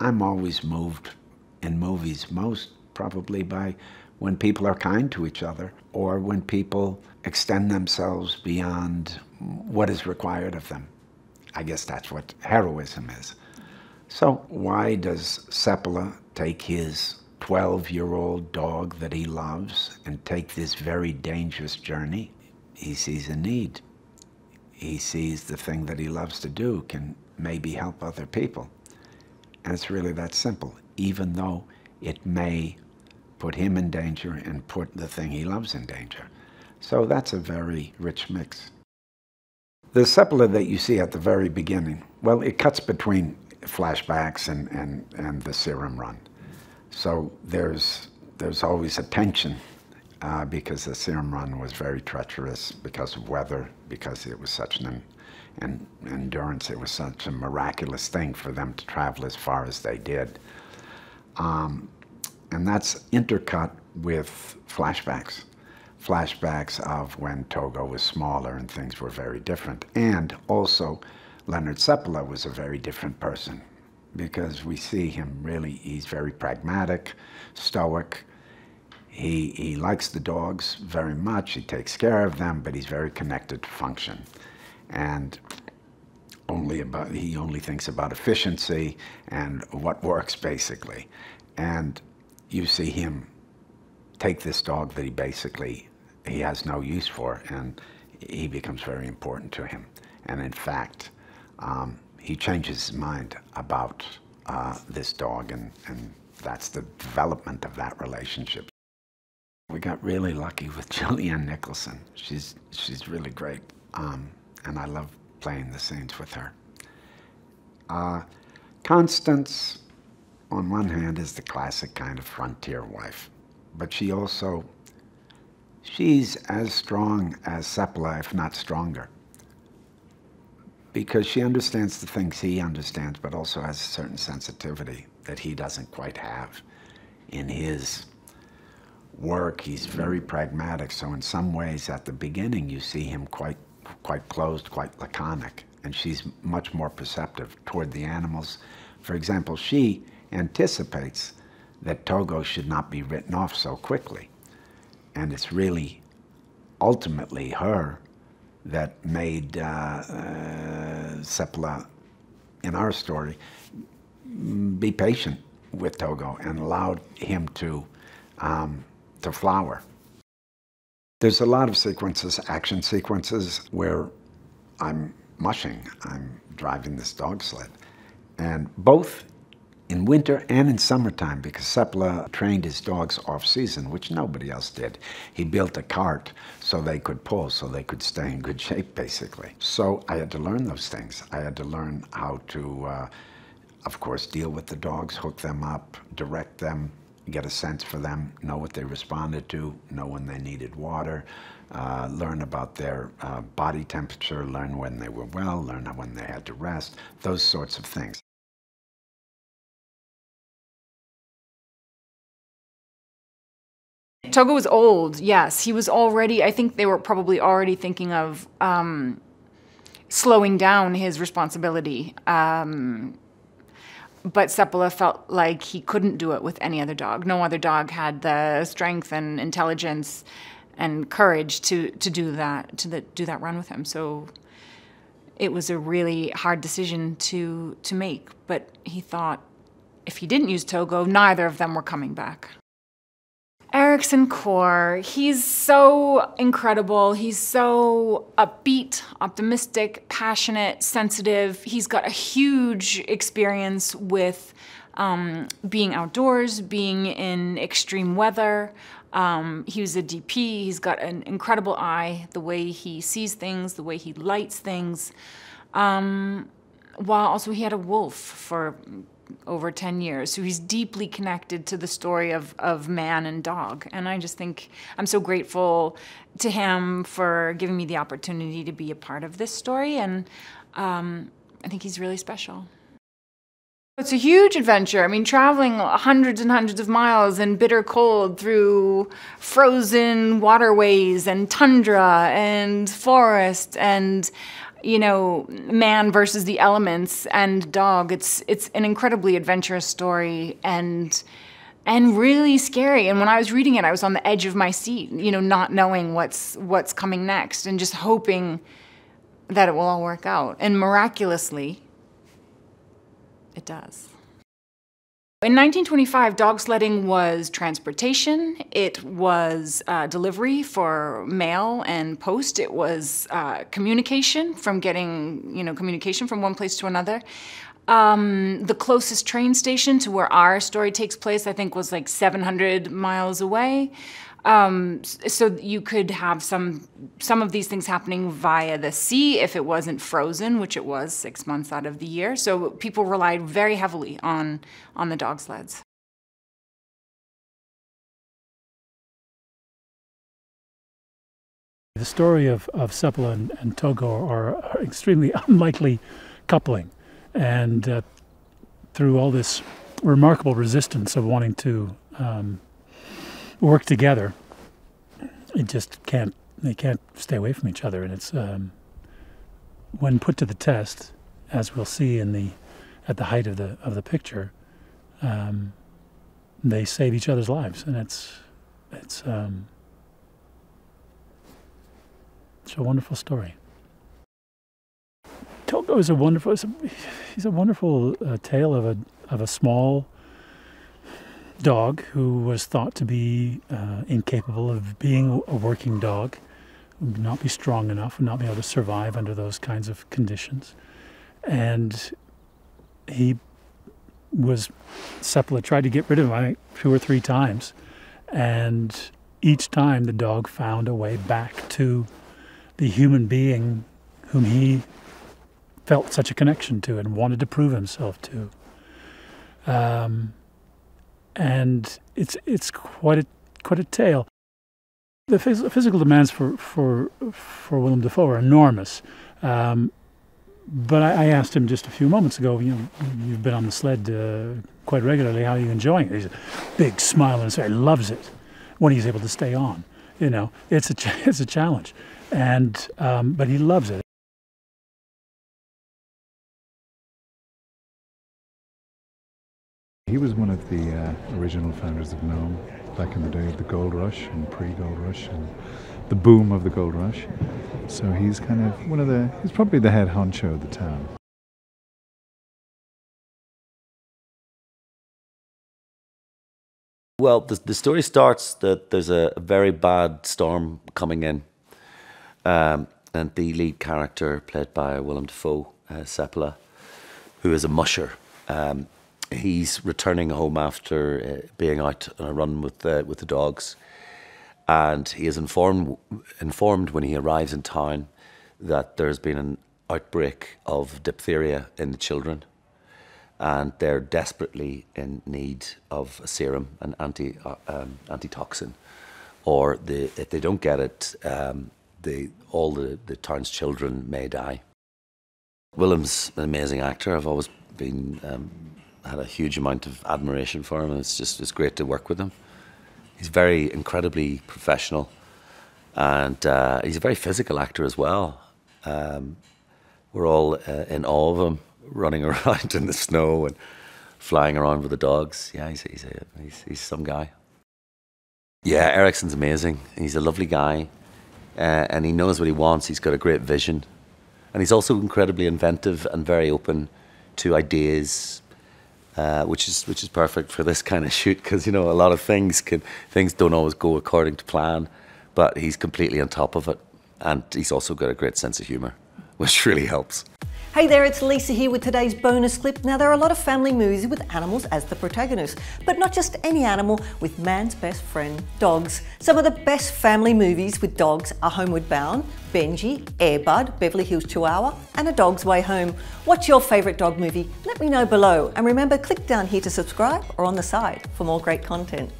I'm always moved in movies most probably by when people are kind to each other or when people extend themselves beyond what is required of them. I guess that's what heroism is. So why does Seppala take his 12-year-old dog that he loves and take this very dangerous journey? He sees a need. He sees the thing that he loves to do can maybe help other people. And it's really that simple, even though it may put him in danger and put the thing he loves in danger. So that's a very rich mix. The Seppala that you see at the very beginning, well, it cuts between flashbacks and, and, and the serum run. So there's, there's always a tension uh, because the serum run was very treacherous because of weather, because it was such an, an endurance, it was such a miraculous thing for them to travel as far as they did. Um, and that's intercut with flashbacks. Flashbacks of when Togo was smaller and things were very different. And also, Leonhard Seppala was a very different person because we see him really, he's very pragmatic, stoic. He, he likes the dogs very much. He takes care of them, but he's very connected to function. And only about, he only thinks about efficiency and what works, basically. And you see him take this dog that he basically he has no use for, and he becomes very important to him. And in fact, um, he changes his mind about uh, this dog, and, and that's the development of that relationship. We got really lucky with Julianne Nicholson. She's she's really great, um, and I love playing the scenes with her. Uh, Constance on one hand, is the classic kind of frontier wife, but she also, she's as strong as Seppala, if not stronger, because she understands the things he understands, but also has a certain sensitivity that he doesn't quite have in his work. He's very pragmatic, so in some ways, at the beginning, you see him quite, quite closed, quite laconic, and she's much more perceptive toward the animals. For example, she anticipates that Togo should not be written off so quickly. And it's really ultimately her that made uh, uh, in our story, be patient with Togo and allowed him to, um, to flower. There's a lot of sequences, action sequences, where I'm mushing, I'm driving this dog sled. And both in winter and in summertime because Seppala trained his dogs off season, which nobody else did. He built a cart so they could pull, so they could stay in good shape, basically. So I had to learn those things. I had to learn how to, uh, of course, deal with the dogs, hook them up, direct them, get a sense for them, know what they responded to, know when they needed water, uh, learn about their uh, body temperature, learn when they were well, learn when they had to rest, those sorts of things. Togo was old, yes. He was already, I think they were probably already thinking of um, slowing down his responsibility. Um, but Seppala felt like he couldn't do it with any other dog. No other dog had the strength and intelligence and courage to, to do that to the, do that run with him. So it was a really hard decision to to make. But he thought if he didn't use Togo, neither of them were coming back. Ericson Core, he's so incredible. He's so upbeat, optimistic, passionate, sensitive. He's got a huge experience with um, being outdoors, being in extreme weather. Um, he was a DP. He's got an incredible eye, the way he sees things, the way he lights things. Um, while also he had a wolf for over 10 years. So he's deeply connected to the story of, of man and dog. And I just think I'm so grateful to him for giving me the opportunity to be a part of this story. And um, I think he's really special. It's a huge adventure. I mean, traveling hundreds and hundreds of miles in bitter cold through frozen waterways and tundra and forest and you know, man versus the elements and dog. It's it's an incredibly adventurous story and and really scary. And when I was reading it, I was on the edge of my seat, you know, not knowing what's what's coming next and just hoping that it will all work out. And miraculously, it does. In 1925, dog sledding was transportation. It was uh, delivery for mail and post. It was uh, communication from getting, you know, communication from one place to another. Um, the closest train station to where our story takes place, I think, was like 700 miles away. Um, so you could have some some of these things happening via the sea if it wasn't frozen, which it was six months out of the year. So people relied very heavily on on the dog sleds. The story of, of Seppala and, and Togo are, are extremely unlikely coupling and uh, through all this remarkable resistance of wanting to um, work together, it just can't. They can't stay away from each other, and it's um, when put to the test, as we'll see in the at the height of the of the picture, um, they save each other's lives, and it's it's um, it's a wonderful story. Togo is a wonderful. A, he's a wonderful uh, tale of a of a small dog who was thought to be uh, incapable of being a working dog, would not be strong enough, would not be able to survive under those kinds of conditions, and he was Seppala tried to get rid of him two or three times, and each time the dog found a way back to the human being whom he felt such a connection to and wanted to prove himself to. Um, and it's it's quite a quite a tale. The phys- physical demands for for for Willem Dafoe are enormous. Um, but I, I, asked him just a few moments ago. You know, you've been on the sled uh, quite regularly. How are you enjoying it? He's a big smile on his face. Loves it when he's able to stay on. You know, it's a ch- it's a challenge, and um, but he loves it. He was one of the uh, original founders of Nome back in the day of the gold rush and pre-gold rush and the boom of the gold rush. So he's kind of one of the, he's probably the head honcho of the town. Well, the, the story starts that there's a, very bad storm coming in. Um, and the lead character, played by Willem Dafoe, uh, Seppala, who is a musher, um, he's returning home after uh, being out on a run with the, with the dogs, and he is informed informed when he arrives in town that there's been an outbreak of diphtheria in the children, and they're desperately in need of a serum, an anti uh, um, antitoxin, or the, if they don't get it, um, the all the, the town's children may die. Willem's an amazing actor. I've always been um, had a huge amount of admiration for him, and it's just it's great to work with him. He's very incredibly professional, and uh, he's a very physical actor as well. Um, we're all uh, in awe of him, running around in the snow and flying around with the dogs. Yeah, he's he's, a, he's, he's some guy. Yeah, Ericson's amazing. He's a lovely guy, uh, and he knows what he wants. He's got a great vision, and he's also incredibly inventive and very open to ideas, uh, which is which is perfect for this kind of shoot because you know a lot of things can things don't always go according to plan, but he's completely on top of it, and he's also got a great sense of humour, which really helps. Hey there, it's Lisa here with today's bonus clip. Now, there are a lot of family movies with animals as the protagonists, but not just any animal with man's best friend, dogs. Some of the best family movies with dogs are Homeward Bound, Benji, Air Bud, Beverly Hills Chihuahua, and A Dog's Way Home. What's your favourite dog movie? Let me know below. And remember, click down here to subscribe or on the side for more great content.